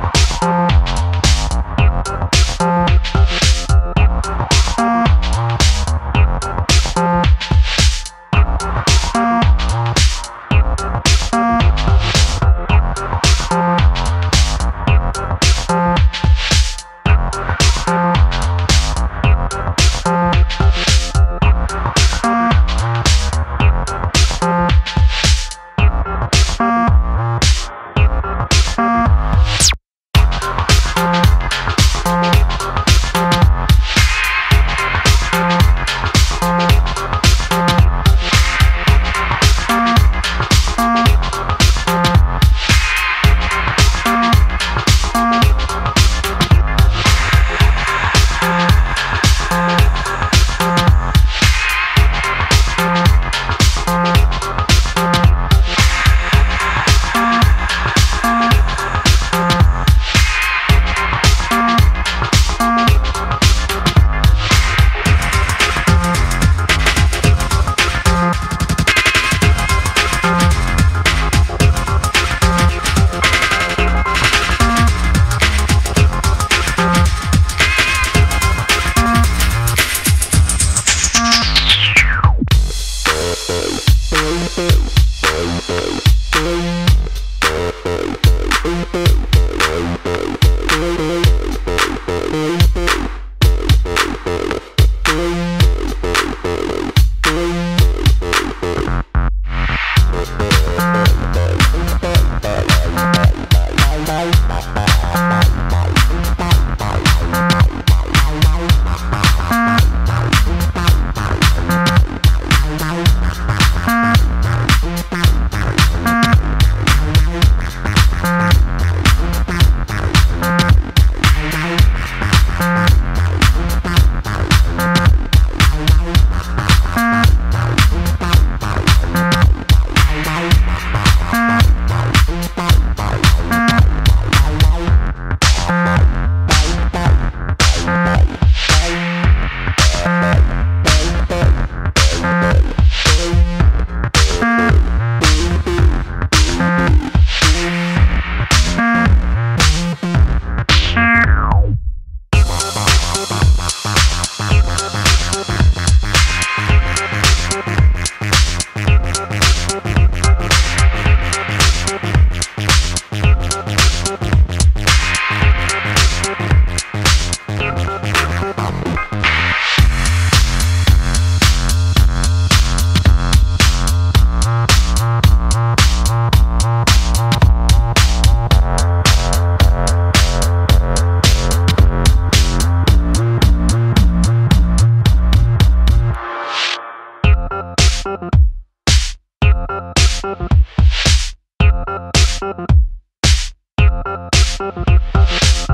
Bye. Thank you.